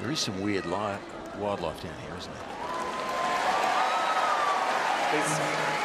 There is some weird wildlife down here, isn't there? It's